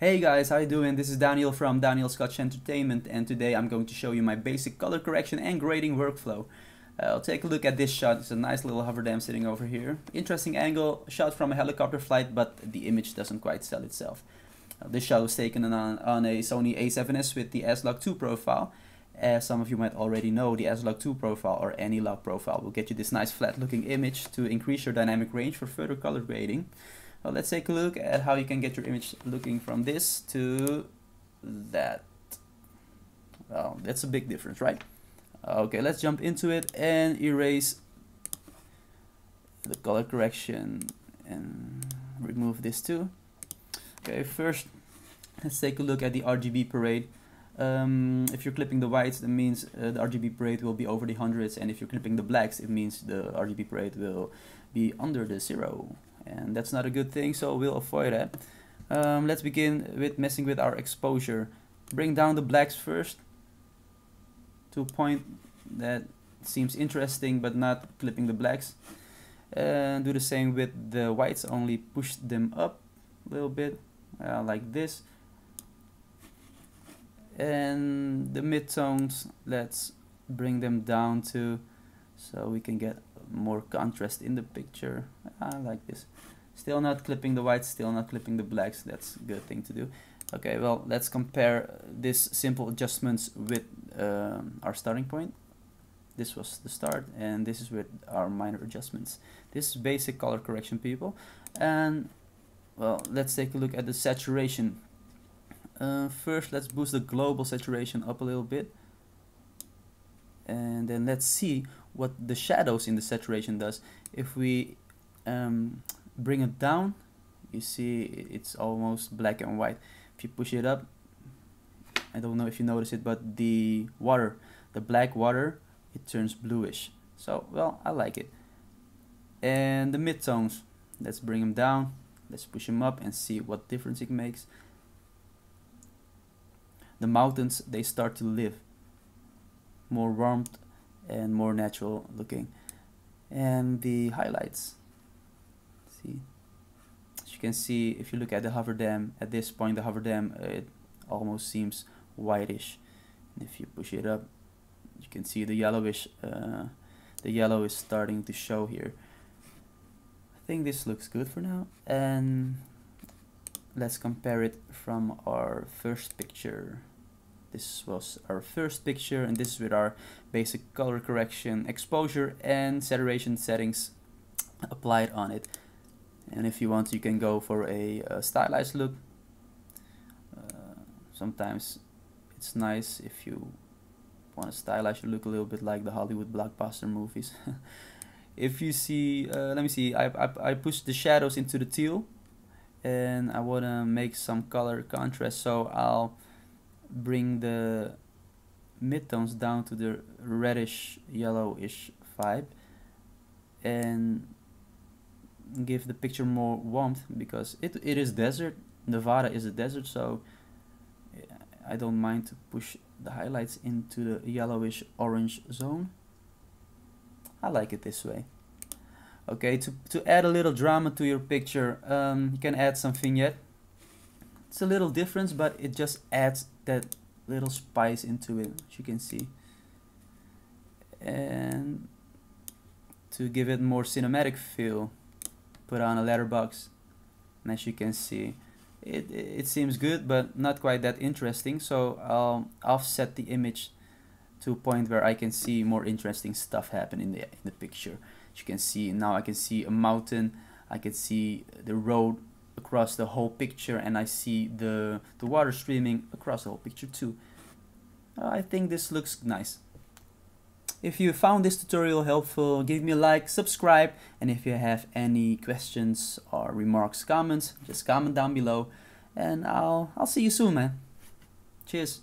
Hey guys, how you doing? This is Daniel from Daniel Scotch Entertainment and today I'm going to show you my basic color correction and grading workflow. Uh, I'll take a look at this shot. It's a nice little Hoover Dam sitting over here. Interesting angle, shot from a helicopter flight, but the image doesn't quite sell itself. Uh, this shot was taken on, on a Sony a7S with the S-Log 2 profile. As some of you might already know, the S-Log 2 profile or any log profile will get you this nice flat looking image to increase your dynamic range for further color grading. Well, let's take a look at how you can get your image looking from this to that. Well, that's a big difference, right? Okay, let's jump into it and erase the color correction and remove this too. Okay, first let's take a look at the RGB parade. Um, if you're clipping the whites, that means uh, the RGB parade will be over the hundreds, and if you're clipping the blacks, it means the RGB parade will be under the zero and that's not a good thing so we'll avoid that. Um, let's begin with messing with our exposure. Bring down the blacks first. To a point that seems interesting but not clipping the blacks. And do the same with the whites only push them up a little bit uh, like this. And the midtones let's bring them down to so we can get more contrast in the picture. I like this. Still not clipping the whites still not clipping the blacks. That's a good thing to do. Okay well let's compare this simple adjustments with um, our starting point. This was the start and this is with our minor adjustments. This is basic color correction people. And well let's take a look at the saturation. Uh, first let's boost the global saturation up a little bit and then let's see what the shadows in the saturation does. If we um, bring it down you see it's almost black and white. If you push it up I don't know if you notice it but the water the black water it turns bluish. So well I like it. And the midtones let's bring them down. Let's push them up and see what difference it makes. The mountains they start to live more warmth and more natural looking. And the highlights. See. As you can see if you look at the Hoover Dam at this point the Hoover Dam uh, it almost seems whitish. And if you push it up you can see the yellowish uh, the yellow is starting to show here. I think this looks good for now. And let's compare it from our first picture this was our first picture and this is with our basic color correction, exposure and saturation settings applied on it. And if you want you can go for a, a stylized look. Uh, sometimes it's nice if you want to stylize your look a little bit like the Hollywood blockbuster movies. if you see, uh, let me see, I, I, I pushed the shadows into the teal and I want to make some color contrast so I'll bring the midtones down to the reddish yellowish vibe and give the picture more warmth because it, it is desert. Nevada is a desert so I don't mind to push the highlights into the yellowish orange zone. I like it this way. Okay to, to add a little drama to your picture um, you can add some vignette it's a little difference but it just adds that little spice into it as you can see. And to give it more cinematic feel put on a letterbox and as you can see it, it seems good but not quite that interesting. So I'll offset the image to a point where I can see more interesting stuff happen in the, in the picture. As you can see now I can see a mountain I can see the road across the whole picture and I see the, the water streaming across the whole picture too. I think this looks nice. If you found this tutorial helpful, give me a like, subscribe, and if you have any questions or remarks, comments, just comment down below, and I'll, I'll see you soon, man. Cheers.